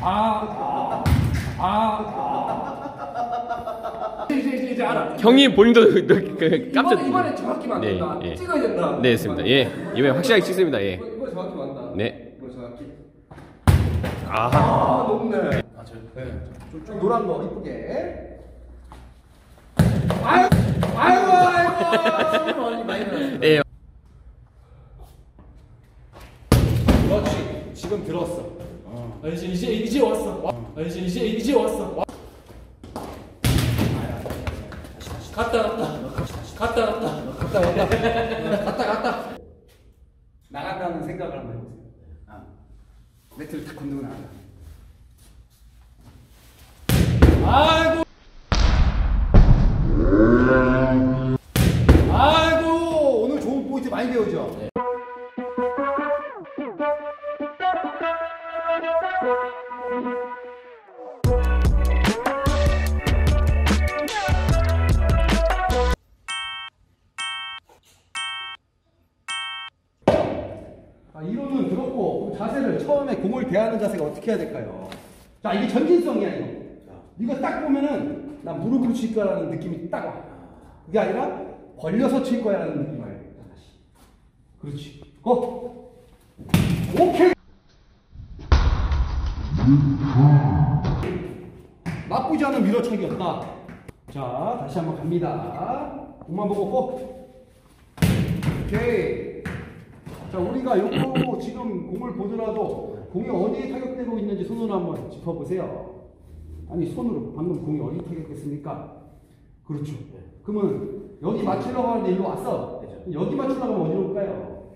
아, 아, 아. 이제, 이제, 이제 알아. 형님 본인도 그- 그 깜짝 이번에, 이번에 정확히 네, 맞는다. 예. 찍어야 된다. 네, 했습니다. 예. 이번에 확실하게 찍습니다. 예. 이거, 이거 정확히 맞다. 네. 이거 정확히. 아. 아, 높네. 아, 저, 네. 좀, 좀 노란 거, 이쁘게. 아유, 아이고, 아이고. 많이 들었어. 예. 그렇지. 지금 들었어. 아, 이제 이제 이제 왔어. 아, 이제 이제 이제 왔어. 와. 갔다 갔다. 갔다 갔다. 갔다 갔다. 갔다 갔다. 나간다는 생각을 한번 해보세요. 아. 매트를 탁 건드고 나간다. 아이고. 아이고 오늘 좋은 포인트 많이 배우죠. 아, 이론은 들었고 자세를 처음에 공을 대하는 자세가 어떻게 해야 될까요? 자 이게 전진성이야 이거. 이거 딱 보면은 나 무릎으로 칠 거라는 느낌이 딱 와. 그게 아니라 벌려서 칠 거야라는 느낌이 와요. 그렇지. 고. 오케이. 나쁘지 않은 밀어차기였다. 자 다시 한번 갑니다. 공만 보고 고. 오케이. 자, 우리가 요거 지금 공을 보더라도 공이 어디에 타격되고 있는지 손으로 한번 짚어보세요. 아니, 손으로. 방금 공이 어디 타격됐습니까? 그렇죠. 그러면 여기 맞추려고 하는데 일로 왔어. 여기 맞추려고 하면 어디로 올까요?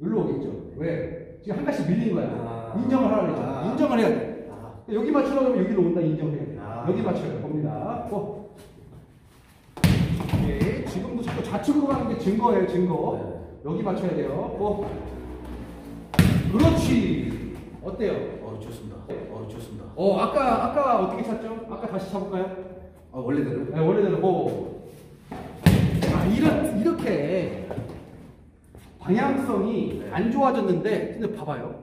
일로 오겠죠. 왜? 지금 한 가지 밀린 거야. 아. 인정을 하라 그랬죠. 아. 인정을 해야 돼. 아. 여기 맞추려고 하면 여기로 온다 인정을 해야 돼. 아. 여기 맞춰야 봅니다. 고. 오케이. 지금도 자꾸 좌측으로 가는 게 증거예요, 증거. 네. 여기 맞춰야 돼요. 고. 그렇지. 어때요? 어 좋습니다. 어 좋습니다. 어, 아까, 아까 어떻게 찼죠? 아까 다시 차볼까요? 아 원래대로. 네, 원래대로 고. 아, 이렇게, 이렇게 방향성이 네. 안 좋아졌는데, 근데 봐봐요.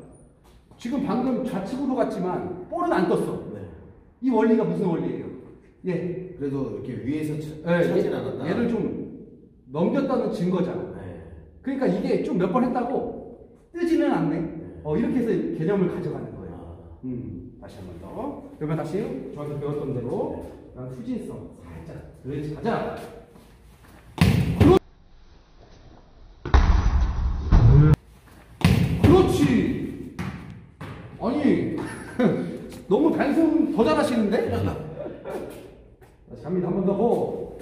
지금 방금 좌측으로 갔지만, 볼은 안 떴어. 네. 이 원리가 무슨 원리예요? 예. 그래도 이렇게 위에서 차, 예, 않았다. 얘를 좀 넘겼다는 증거잖아. 네. 그러니까 이게 좀 몇 번 했다고 뜨지는 않네. 어, 이렇게 해서 개념을 가져가는 거예요. 아. 음, 다시 한 번 더. 그러면 다시 저한테 배웠던 대로 그냥 후진성 살짝 그렇지 가자. 그렇- 그렇지. 아니 너무 단순 더 잘하시는데? 다시 갑니다 한번 더 고.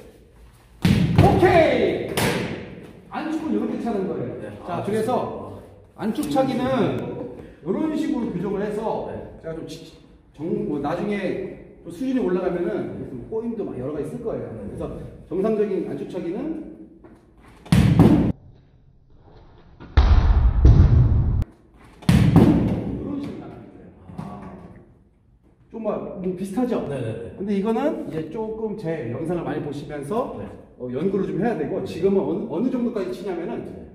오케이. 안축은 이렇게 차는 거예요. 네. 자, 아, 그래서 안축 차기는 이런 식으로 규정을 해서 네. 제가 좀 지- 정, 뭐 나중에 또 수준이 올라가면은 꼬임도 막 여러 가지 쓸 거예요. 그래서 정상적인 안축 차기는 비슷하죠? 네네네. 근데 이거는 이제 조금 제 영상을 많이 보시면서 네. 어, 연구를 좀 해야 되고 지금은 어느, 어느 정도까지 치냐면은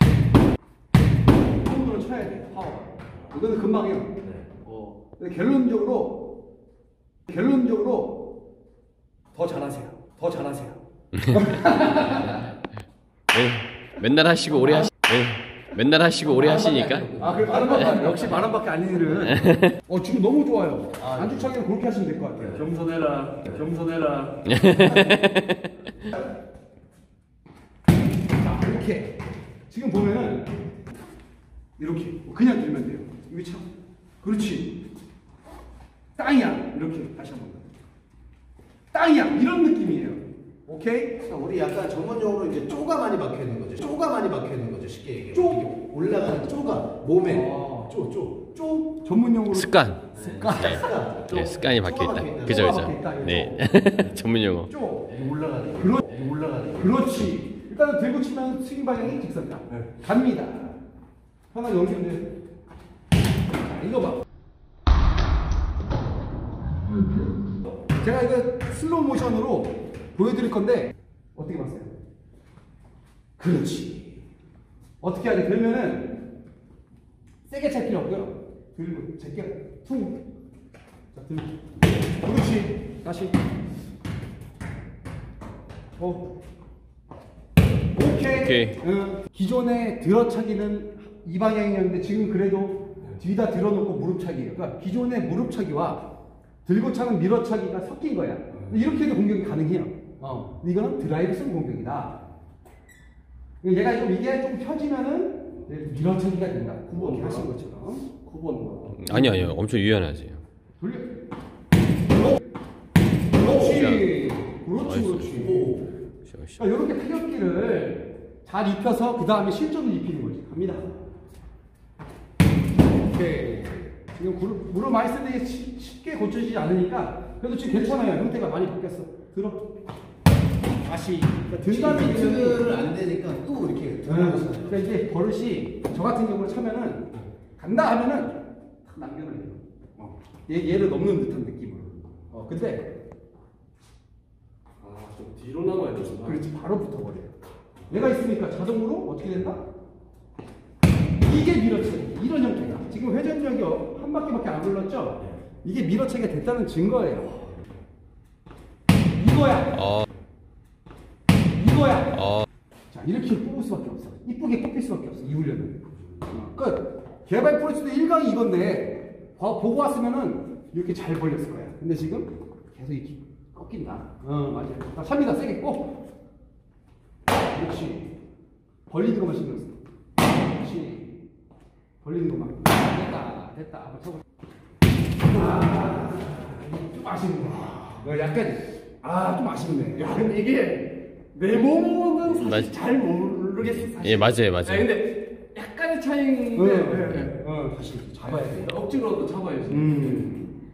이 정도는 쳐야 돼요 파워 이거는 금방 해요 네. 어, 근데 결론적으로 결론적으로 더 잘하세요 더 잘하세요 예. 맨날 하시고 오래 하시. 예. 맨날 하시고 오래 하시니까. 아 그래 바람밖에 역시 바람밖에 안 일은 어 지금 너무 좋아요. 안주차기는 그렇게 하시면 될 것 같아요 겸손해라. 겸손해라. 자, 이렇게. 지금 보면은, 이렇게. 그냥 들면 돼요. 이게 참. 그렇지. 땅이야. 이렇게. 다시 한 번. 더. 땅이야. 이런 느낌이에요. 오케이? 그러니까 우리 약간 전문용어로 이제 쪼가 많이 박혀 있는 거죠. 쪼가 많이 박혀 있는 거죠. 쉽게 얘기해. 쪼? 올라가는 쪼가 몸에 아. 쪼 쪼. 좀 전문 용어로. 습관. 습관. 습관. 쪼. 예, 습관이 박혀 있다. 그죠, 그죠. 네. 전문 용어. 쪼. 올라가는 거. 그렇- 올라가는 거. 그렇지. 일단은 들고 치면 스윙 방향이 직선이다. 네. 갑니다. 넘기면 돼. 자, 이거 봐. 제가 이거 슬로우 모션으로 보여드릴 건데 어떻게 봤어요? 그렇지. 어떻게 돼? 그러면은 세게 찰 필요 없고요. 들고 제껴 퉁. 자 들고. 그렇지. 다시. 어. 오케이. 오케이. 응. 기존에 들어차기는 이 방향이었는데 지금 그래도 뒤다 들어놓고 무릎차기예요. 그러니까 기존의 무릎차기와 들고 차는 밀어차기가 섞인 거야. 이렇게 해도 공격이 가능해요. 어. 이거는 드라이브성 공격이다. 얘가 좀 이게 좀 펴지면은 이제 밀어차기가 된다. 이렇게 하신 것처럼. 9번 아니 아니요 엄청 유연하세요. 돌려. 그렇지. 그렇지. 그렇지. 샤, 샤. 이렇게 타격기를 잘 입혀서 그 다음에 실전을 입히는 거지. 갑니다. 오케이. 지금 무릎, 무릎 많이 쓰는데 이게 쉽- 쉽게 고쳐지지 않으니까 그래도 지금 괜찮아요. 형태가 많이 바뀌었어. 들어. 다시. 그러니까 얘기는 비트를 안 되니까 또 이렇게 음, 들어가서 그러니까 이게 버릇이 저 같은 경우로 차면은 간다 하면은 탁 남겨놔요. 어. 얘, 얘를 넘는 듯한 느낌으로. 어, 근데 아 좀 뒤로 나가야 되구나 그렇지 바로 붙어버려요. 얘가 있으니까 자동으로 어떻게 된다? 이게 밀어차기 이런 형태다. 지금 회전력이 어- 한 바퀴밖에 안 굴렀죠? 이게 밀어차기가 됐다는 증거예요. 이거야. 어, 이 거야. 어, 자 이렇게 뽑을 수밖에 없어. 이쁘게 뽑힐 수밖에 없어. 이 훈련은. 어, 끝. 개발 프로젝트 1강이 이건데 봐- 보고 왔으면은 이렇게 잘 벌렸을 거야. 근데 지금 계속 이렇게 꺾인다. 어 맞아요. 자, 삽니다. 세게 꼭. 그렇지. 벌리는 것만 신경 써. 그렇지. 벌리는 것만. 됐다. 됐다. 한번 쳐보. 아, 좀 아쉽네. 어, 약간 아 좀 아쉽네. 야 근데 이게 내 몸은 사실 맞- 잘 모르겠어 사실 예 맞아요 아, 맞아요. 근데 약간의 차이인데 어, 예, 예. 어, 다시 잡아야 돼. 억지로도 잡아야지 음.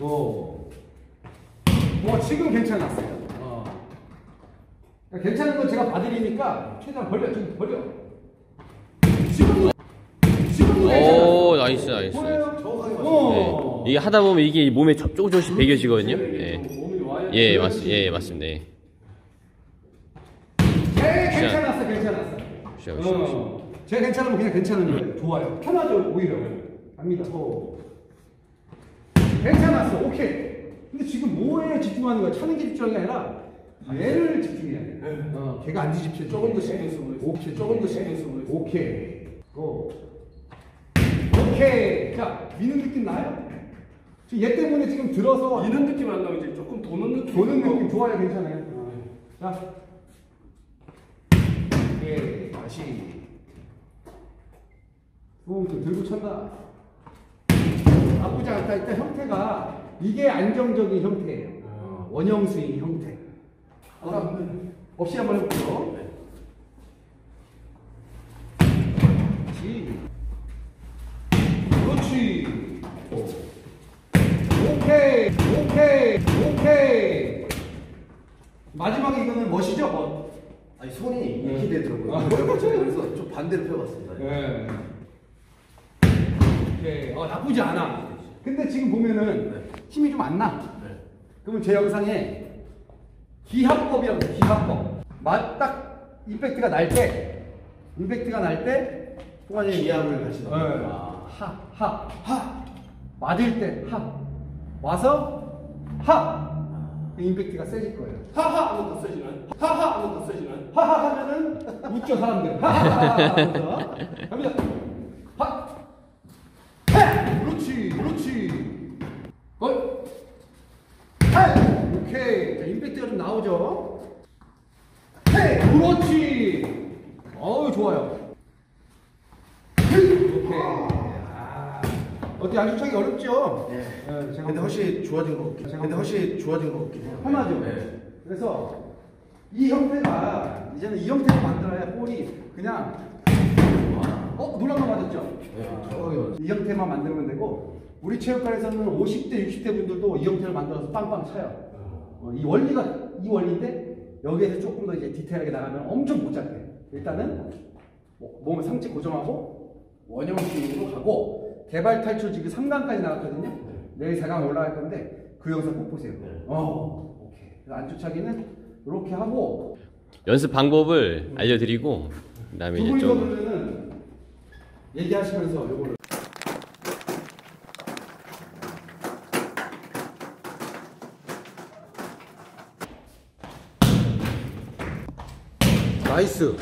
어. 뭐 지금 괜찮았어요. 어. 그러니까 괜찮은 건 제가 봐드리니까 최대한 벌려, 좀 벌려. 지금도 지금도 괜찮아. 오 nice nice. 보여요? 정확하게 네. 어. 이게 하다 보면 이게 몸에 조- 조금 조금씩 배겨지거든요. 예, 몸이 와야 예 맞, 예 맞습니다. 예. 제 괜찮았어, 샤, 샤, 샤. 어. 제 괜찮으면 그냥 괜찮은 거예요. 좋아요. 편하죠, 오히려. 갑니다. 어. 괜찮았어, 오케이. 근데 지금 뭐에 집중하는 거야? 차는 게게 아니라 얘를 집중해야 돼. 어, 걔가 안 뒤집혀. 조금 더 신경 쓰고 있어. 오케이. 조금 더 신경 쓰고 있어. 오케이. 고. 오케이. 자, 미는 느낌 나요? 지금 얘 때문에 지금 들어서 이런 느낌 안 나고 이제 조금 도는 느낌 도는 느낌 좋아요, 괜찮아요. 어. 자, 오케이, 다시. 오, 좀 들고 찬다. 나쁘지 않다. 일단 형태가 이게 안정적인 형태예요. 어, 원형 스윙 형태. 아까 없이 한번 해볼게요. 그렇지. 그렇지. 오케이, 오케이, 오케이. 마지막에 이거는 멋이죠, 멋. 아니 손이 네. 이렇게 되더라고요. 아. 그래서 좀 반대로 펴봤습니다. 네. 오케이. 어, 나쁘지 않아. 근데 지금 보면은 힘이 좀 안 나. 그러면 제 영상에 기합법이라고 해요, 기합법. 맞딱 임팩트가 날 때, 임팩트가 날 때, 같이 넣는 네. 아. 하, 하, 하. 맞을 때, 하. 와서, 하. 그 임팩트가 세질 거예요. 하하 하면 더 세지는 하하 하면 더 세지는 하하 하면은 웃죠 사람들. 하하하 하면서 갑니다. 하. 해. 그렇지, 그렇지. 어. 해. 오케이. 자, 임팩트가 좀 나오죠. 해. 그렇지. 어우 좋아요. 오케이. 아. 어때 양주차기 어렵죠? 네. 네, 제가 근데 확실히 좋아진 것 같긴 해요. 근데 확실히 좋아진 것 같긴 해요. 편하죠. 네. 그래서 이 형태가 이제는 이 형태로 만들어야 볼이 그냥 어 놀란 거 맞았죠? 네, 정확하게. 이 형태만 만들면 되고 우리 체육관에서는 50대 60대 분들도 이 형태를 만들어서 빵빵 차요. 어, 이 원리가 이 원리인데 여기에서 조금 더 이제 디테일하게 나가면 엄청 복잡해. 일단은 뭐- 몸을 상체 고정하고 원형 스윙으로 가고 개발 탈출 지금 3강까지 나갔거든요. 내일 자강 올라갈 건데 그 영상 꼭 보세요. 네. 어, 오케이. 안주차기는 이렇게 하고 연습 방법을 음. 알려드리고 그다음에 이제 좀 얘기하시면서 요거를 nice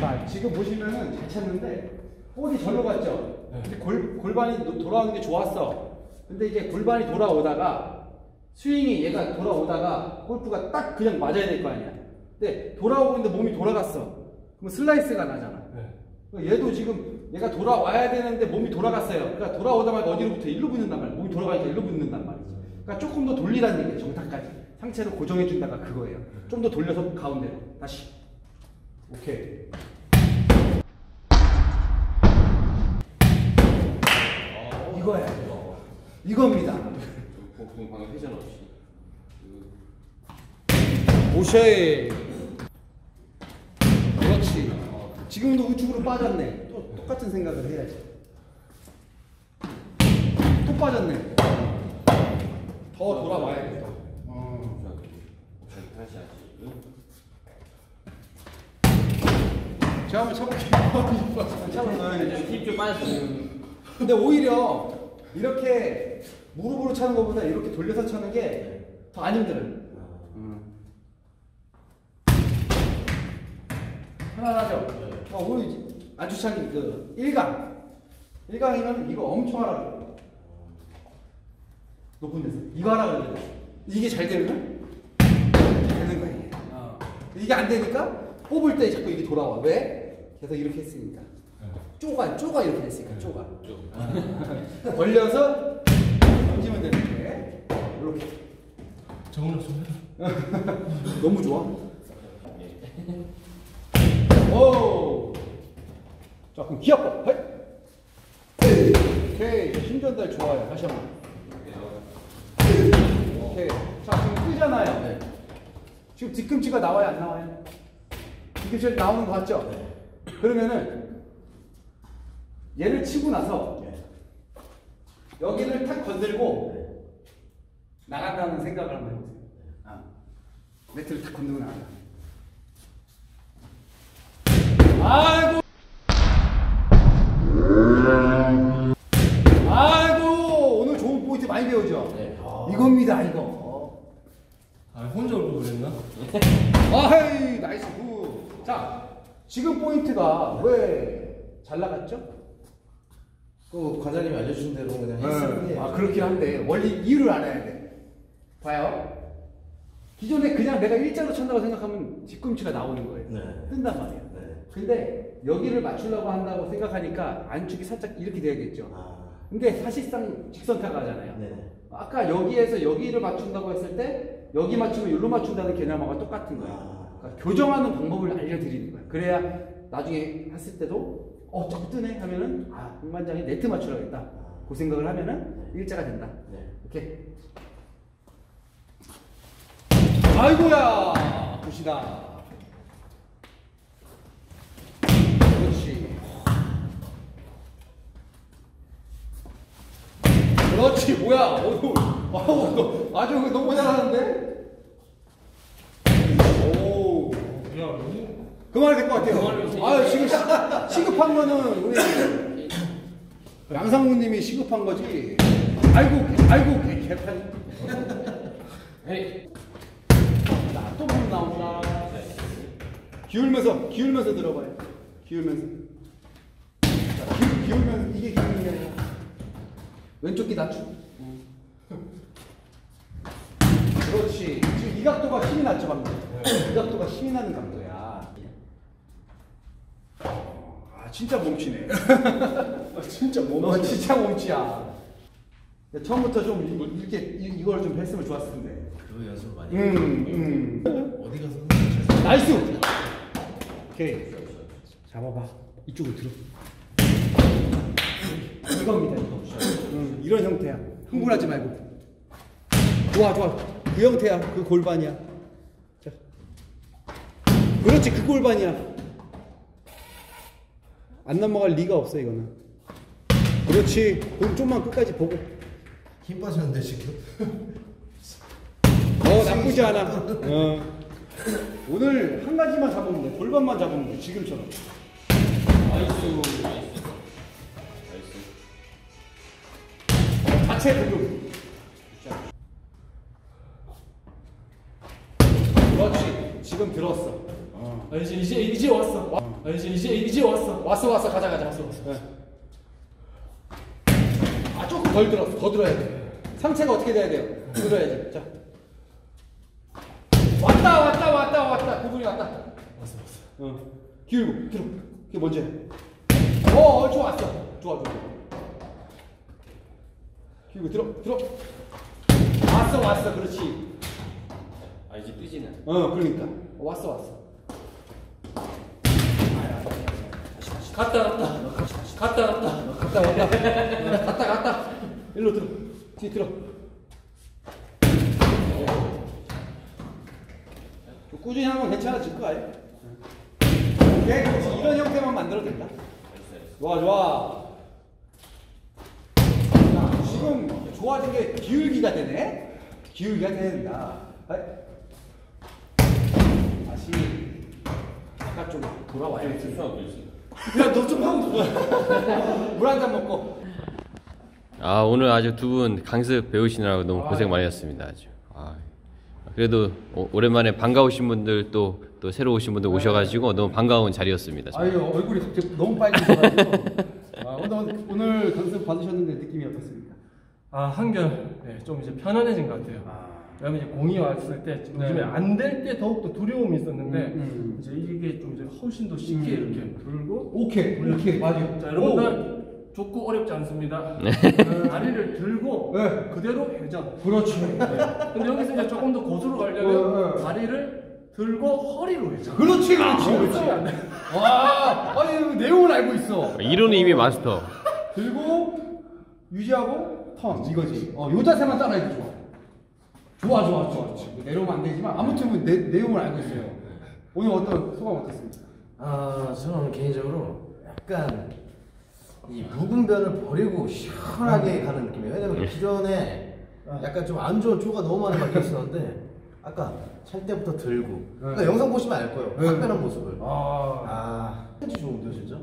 자 지금 보시면은 잘 찼는데 볼이 절로 갔죠. 근데 골, 골반이 노- 돌아오는 게 좋았어. 근데 이게 골반이 돌아오다가 스윙이 얘가 돌아오다가 골프가 딱 그냥 맞아야 될 거 아니야. 근데 돌아오고 있는데 몸이 돌아갔어. 그럼 슬라이스가 나잖아. 그러니까 얘도 지금 얘가 돌아와야 되는데 몸이 돌아갔어요. 그러니까 돌아오다 말고 어디로부터 일로 붙는단 말이야. 몸이 돌아가니까 일로 붙는단 말이지. 그러니까 조금 더 돌리라는 얘기예요. 정타까지. 상체를 고정해 준다가 그거예요. 좀 더 돌려서 가운데로. 다시. 오케이. 이거야. 이거. 이겁니다. 공 방금 회전 없이. 오쉐. 그렇지. 지금도 우측으로 빠졌네. 또 똑같은 생각을 해야지. 또 빠졌네. 더 돌아와야겠다. 어. 다시 하지. 제가 한번 쳐볼게요. 힙좀 빠졌어. 근데 오히려 이렇게 무릎으로 차는 것보다 이렇게 돌려서 차는 게 더 안 힘들어요. 음. 편안하죠? 어, 우리 안주창이 그 1강. 1강이면 이거 엄청 하라고. 높은 데서. 이거 하라고 그래. 이게 잘 되면 되는 거예요. 어. 이게 안 되니까 뽑을 때 자꾸 이게 돌아와. 왜? 계속 이렇게 했으니까. 쪼가, 쪼가 이렇게 됐으니까, 쪼가. 벌려서 던지면 되는데, 이렇게. 정훈 좀 너무 좋아. 오. 자, 그럼. 헤이. 오케이. 힘 전달 좋아요. 다시 한 번. 오케이. 자, 지금 뜨잖아요. 지금 뒤꿈치가 나와요, 안 나와요? 뒤꿈치 나오는 거 같죠? 그러면은 얘를 치고 나서 여기를 탁 건들고 나간다는 생각을 한번 해보세요. 아. 매트를 탁 건들고 나간다. 아이고! 아이고! 오늘 좋은 포인트 많이 배우죠? 이겁니다, 이거. 아 혼자 울고 그랬나? 아이, nice good. 자, 지금 포인트가 왜 잘 나갔죠? 그 과장님이 알려준 대로 그냥 했을 네. 아 그렇긴 한데 원래 이유를 알아야 돼. 봐요. 기존에 그냥 내가 일자로 찬다고 생각하면 뒤꿈치가 나오는 거예요. 네. 뜬단 말이에요. 네. 근데 여기를 맞추려고 한다고 생각하니까 안축이 살짝 이렇게 돼야겠죠. 아. 근데 사실상 직선 타가 하잖아요. 네. 아까 여기에서 여기를 맞춘다고 했을 때 여기 맞추면 여기로 맞춘다는 개념하고 똑같은 거예요. 아. 그러니까 교정하는 방법을 알려드리는 거예요. 그래야 나중에 했을 때도 어 자꾸 뜨네 하면은 아 공반장이 네트 맞추라겠다. 그 생각을 하면은 일자가 된다. 네. 이렇게. 아이고야 굿이다. 그렇지. 그렇지 뭐야 어우 아우 너 아주 너무 잘하는데 오 야 너무 그만해도 될것 같아요. 아 지금 시- 시급한 거는 우리 양상무님이 시급한 거지. 아이고 개- 아이고 개- 개판. 나또 물 나온다. 기울면서 기울면서 들어봐요. 기울면서. 자, 기, 기울면서 이게 기울는 게 아니라. 왼쪽 귀 낮추 그렇지. 지금 이 각도가 힘이 났죠 방금. 이 각도가 힘이 나는 각도야 아 진짜 몸치네 아, 진짜 몸치 어, 진짜 몸치야 처음부터 좀 이- 이렇게 이- 이걸 좀 했으면 좋았을 텐데 그 연습 많이. 음, 음. 어디 가서 nice! 오케이. 잡아봐. 이쪽으로 들어. 이겁니다, 이거. 응, 이런 형태야. 흥분하지 말고. 좋아, 좋아. 그 형태야. 그 골반이야. 자. 그렇지, 그 골반이야. 안 넘어갈 리가 없어 이거는. 그렇지. 그럼 좀만 끝까지 보고. 힘 빠졌는데 지금. 어 나쁘지 않아. 어. 오늘 한 가지만 잡으면 돼. 골반만 잡으면 돼. 지금처럼. nice. nice. 자체 브금. 그렇지. 지금 들었어. 어. 아, 이제 이제 이제 왔어. 와. 왔어. 왔어 가자 가자. 왔어 왔어. 아 조금 덜 들었어 더 들어야 돼. 상체가 어떻게 돼야 돼요? 들어야지. 자. 왔다 왔다 왔다 왔다. 그분이 왔다. 왔어 왔어. 어. 기울고 들어 그게 뭔지. 어, 어 좋았어. 좋아 좋아. 기울고 들어 들어. 왔어 왔어. 그렇지. 아 이제 뜨지는. 어 그러니까. 어, 왔어 왔어 갔다 갔다. 갔다 갔다. 갔다 왔다. 갔다 갔다. 일로 들어. 뒤 들어. 좀 꾸준히 하면 괜찮아질 거 아니야? 오케이 그렇지 이런 형태만 만들어도 된다. 좋아 좋아. 자, 지금 좋아진 게 기울기가 되네. 기울기가 된다. 아이. 다시 바깥쪽으로 돌아와야 돼 야 너 좀 하고 물한 잔 먹고 아 오늘 아주 두 분 강습 배우시느라고 너무 고생 많이 했습니다 아주. 아, 그래도 오, 오랜만에 반가우신 분들 또 또 새로 오신 분들 오셔가지고 너무 반가운 자리였습니다. 정말. 아유 얼굴이 갑자기 너무 빨개져가지고 아, 오늘, 오늘 강습 받으셨는데 느낌이 어떻습니까? 아 한결 네, 좀 이제 편안해진 것 같아요. 왜냐면 이제 공이 왔을 때 요즘에 네. 안될 때 더욱더 두려움이 있었는데 음, 음. 이제 이게 좀 이제 훨씬 더 쉽게 음. 이렇게 들고 오케이 오케이 맞아요 자 여러분들 좋고 어렵지 않습니다. 네. 다리를 들고 네. 그대로 회전. 그렇죠 네. 근데 여기서 이제 조금 더 고수로 가려면 네, 네. 다리를 들고 허리로 회전. 그렇지 그렇지 아, 그렇지 안 돼. 와 아니 내용을 알고 있어 이론은 이미 마스터. 들고 유지하고 턴 이거지 어요 자세만 따라해도 좋아 좋아 좋아 좋아 좋아 내려오면 안 되지만 아무튼 내, 내용을 알고 있어요 오늘 어떤 소감 어떻습니까? 아 저는 개인적으로 약간 이 묵은 변을 버리고 시원하게 가는 느낌이에요. 왜냐면 기존에 약간 좀 안 좋은 조가 너무 많이 박혀 있었는데 아까 찰 때부터 들고 그러니까 네. 영상 보시면 알 거예요. 네. 확 변한 모습을. 아 아 진짜 좋은데요 진짜?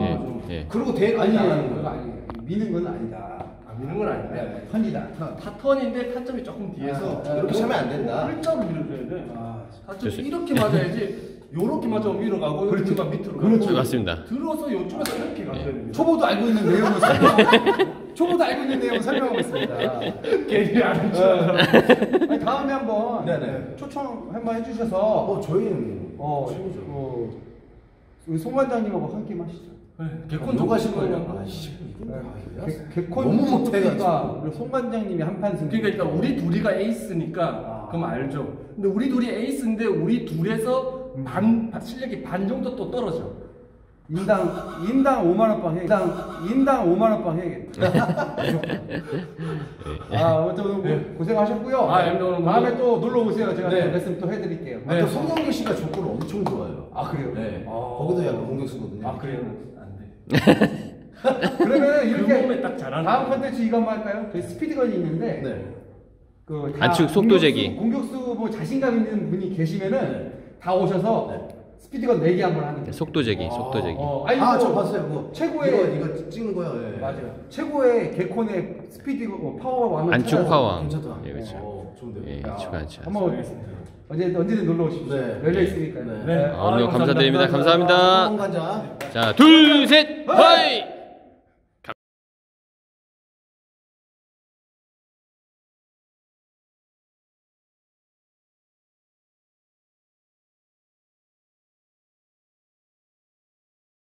예, 예. 그리고 대회까지 아니에요 나가는 거예요. 아니에요 미는 건 아니다 아, 미는 건 아닌데. 네, 턴이다 턴 타턴인데 타점이 조금 뒤에서 아, 이렇게 차면 안 된다. 일자로 밀어줘야 돼. 아, 타점 됐어요. 이렇게 맞아야지. 요렇게 맞으면 위로 가고 그렇죠. 이렇게만 밑으로 가고. 그렇죠. 맞습니다. 들어서 요쪽에서 이렇게 가야 됩니다. 초보도 알고 있는 내용을 설명 초보도 알고 있는 내용을 설명하고 있습니다. 괜히 안 쳐. 아니, 다음에 한번 네네. 초청 한번 해주셔서 어 저희는 어. 어, 우리 송 관장님하고 함께 하시죠. 개콘 누가 하실 거냐? 거예요? 아씨 이건 아, 이거 개- 개콘 너무 못해가지고. 우리 송 관장님이 한판 승. 그러니까 일단 우리 둘이가 에이스니까 아. 그럼 알죠. 근데 우리 둘이 에이스인데 우리 둘에서 반 반- 실력이 반 정도 또 떨어져. 인당 인당 5만 원빵 해. 인당 인당 5만 원빵 해야겠다. 아, 아무튼 오늘 고생하셨고요. 아. 오늘 다음에 또 놀러 오세요. 제가 네. 또 레슨 또 해드릴게요. 아, 네. 또 송영길 씨가 족구를 엄청 좋아해요. 아 그래요? 네. 아. 거기도 약간 공격수거든요. 아 그래요? 그러면 그 이렇게 몸에 딱 잘하는 다음 거. 컨텐츠 이거 한번 할까요? 그 스피드건이 있는데 네. 그다 안축 속도 재기. 공격수, 공격수 뭐 자신감 있는 분이 계시면은 다 오셔서 네. 스피드건 4개 한번 하는 거예요. 속도 재기, 속도 재기. 어, 아, 뭐저 봤어요. 그거. 최고의 이거, 이거 찍는 거요. 예. 맞아요. 최고의 개콘의 스피드 뭐 파워 왕을 안축 파워. 괜찮다. 예, 그렇죠. 어, 좋은데요. 예, 야, 안축 안축. 한번 언제 언제든 놀러 오십시오. 네. 열려 있으니까요. 네. 네. 아, 오늘 감사드립니다. 감사합니다. 감사합니다. 자, 둘, 셋, 화이!